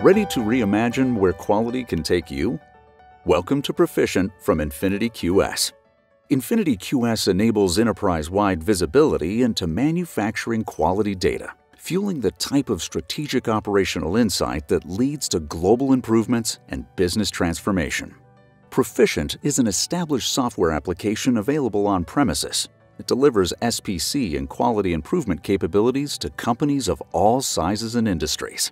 Ready to reimagine where quality can take you? Welcome to ProFicient from InfinityQS. Infinity QS enables enterprise-wide visibility into manufacturing quality data, fueling the type of strategic operational insight that leads to global improvements and business transformation. ProFicient is an established software application available on premises. It delivers SPC and quality improvement capabilities to companies of all sizes and industries.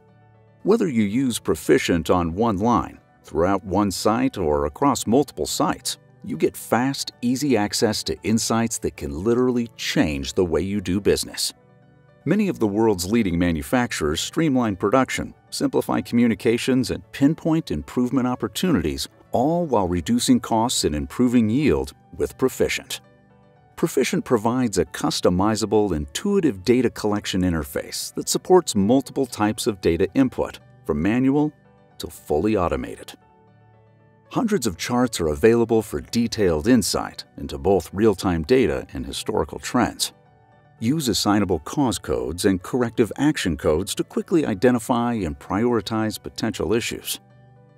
Whether you use ProFicient on one line, throughout one site, or across multiple sites, you get fast, easy access to insights that can literally change the way you do business. Many of the world's leading manufacturers streamline production, simplify communications, and pinpoint improvement opportunities, all while reducing costs and improving yield with ProFicient. ProFicient provides a customizable, intuitive data collection interface that supports multiple types of data input, from manual to fully automated. Hundreds of charts are available for detailed insight into both real-time data and historical trends. Use assignable cause codes and corrective action codes to quickly identify and prioritize potential issues.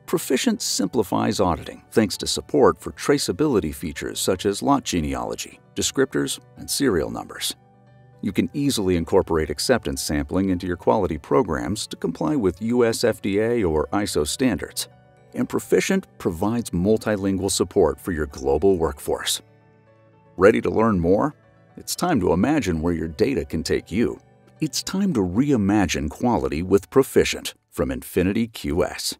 ProFicient simplifies auditing thanks to support for traceability features such as lot genealogy, descriptors, and serial numbers. You can easily incorporate acceptance sampling into your quality programs to comply with US FDA or ISO standards. And ProFicient provides multilingual support for your global workforce. Ready to learn more? It's time to imagine where your data can take you. It's time to reimagine quality with ProFicient from InfinityQS.